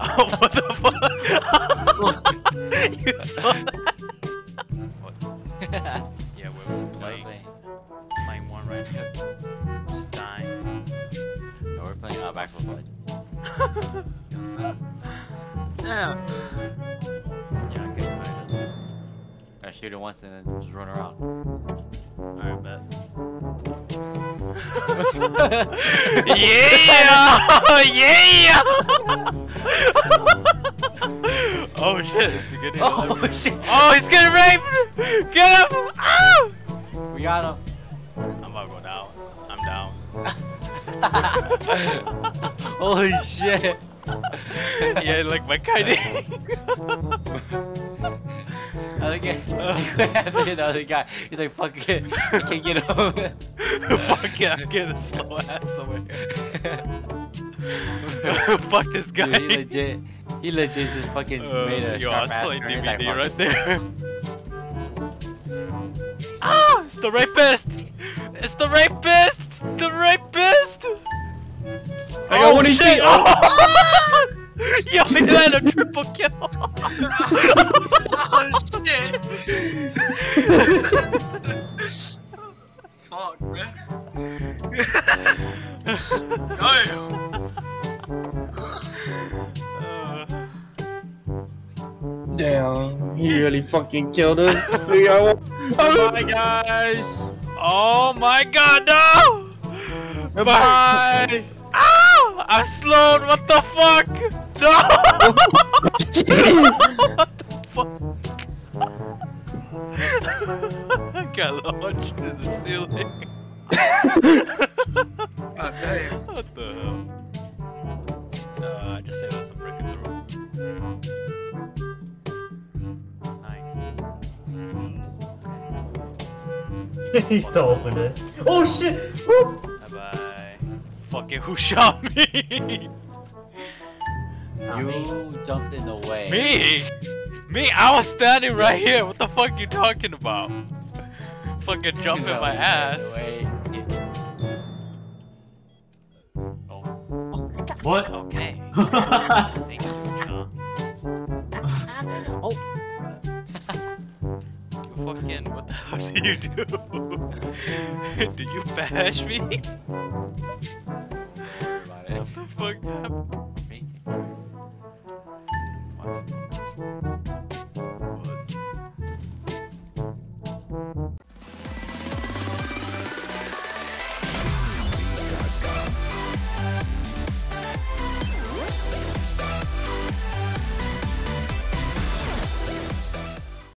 what the fuck? you saw that? What? Yeah, we're playing, playing one right now. Just dying. No, we're playing uh, Back 4 Blood. yeah. Yeah, good. Right. I shoot it once and then just run around. Alright, bet. yeah! yeah! Oh shit, it's beginning Oh of shit! Oh, he's getting raped! Get him! Ah! We got him. I'm about to go down. I'm down. Holy shit! yeah, like my kind Other guy, the other guy, he's like, fuck it, I can't get him. Fuck yeah, I'm getting a slow ass over here. Fuck this guy. Dude, legit, he legit just fucking Uh, made a yo, I was ass playing turn, like, DVD right there. ah! It's the rapist! It's the rapist! The rapist! I got one shit! HP. Oh! Yo, he had a triple kill! oh shit! Fuck, man. Damn. Damn, he really fucking killed us. We got one- Oh Bye, guys! Oh my god, no! Bye! Ow! I'm slowed, what the fuck? No! what the fuck? I got launched in the ceiling. God damn. What the hell? Through. Nine. He's still open it. Oh shit! Woo! Bye bye. Fucking who shot me? You jumped in the way. me? Me? I was standing right here. What the fuck you talking about? Fucking jumping No, my ass. jumped in the way. Oh, What? okay. you do? Did you bash me? what the fuck happened?